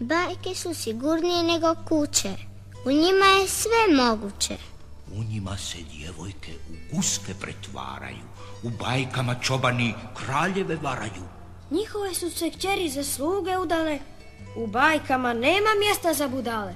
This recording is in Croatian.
Bajke su sigurnije nego kuće. U njima je sve moguće. U njima se djevojke u guske pretvaraju. U bajkama čobani kraljeve varaju. Njihove su se kćeri za sluge udale. U bajkama nema mjesta za budale.